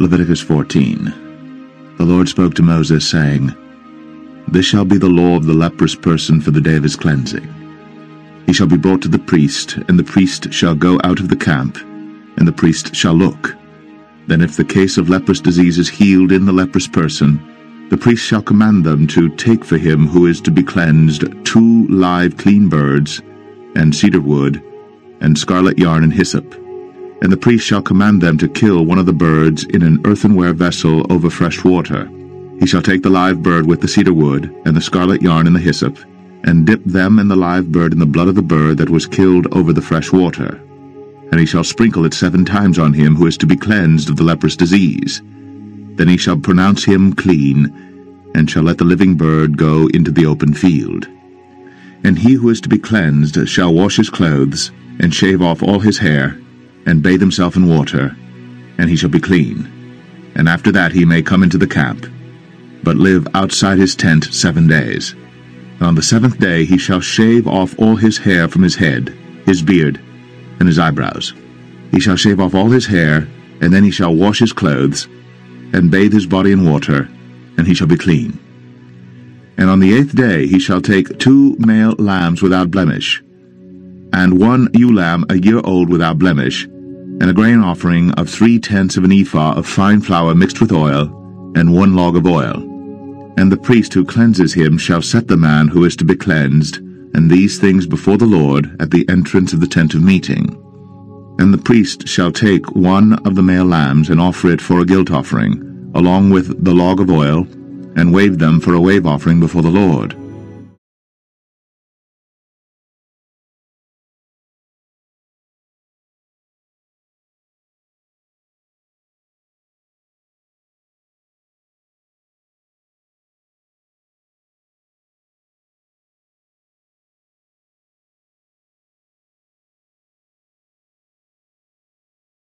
Leviticus 14 The Lord spoke to Moses, saying, This shall be the law of the leprous person for the day of his cleansing. He shall be brought to the priest, and the priest shall go out of the camp, and the priest shall look. Then if the case of leprous disease is healed in the leprous person, the priest shall command them to take for him who is to be cleansed two live clean birds, and cedar wood, and scarlet yarn and hyssop. And the priest shall command them to kill one of the birds in an earthenware vessel over fresh water. He shall take the live bird with the cedar wood, and the scarlet yarn and the hyssop, and dip them and the live bird in the blood of the bird that was killed over the fresh water. And he shall sprinkle it seven times on him who is to be cleansed of the leprous disease. Then he shall pronounce him clean, and shall let the living bird go into the open field. And he who is to be cleansed shall wash his clothes, and shave off all his hair, and bathe himself in water, and he shall be clean. And after that he may come into the camp, but live outside his tent seven days. And on the seventh day he shall shave off all his hair from his head, his beard, and his eyebrows. He shall shave off all his hair, and then he shall wash his clothes, and bathe his body in water, and he shall be clean. And on the eighth day he shall take two male lambs without blemish, and one ewe lamb a year old without blemish, and a grain offering of three-tenths of an ephah of fine flour mixed with oil, and one log of oil. And the priest who cleanses him shall set the man who is to be cleansed, and these things before the Lord at the entrance of the tent of meeting. And the priest shall take one of the male lambs and offer it for a guilt offering, along with the log of oil, and wave them for a wave offering before the Lord.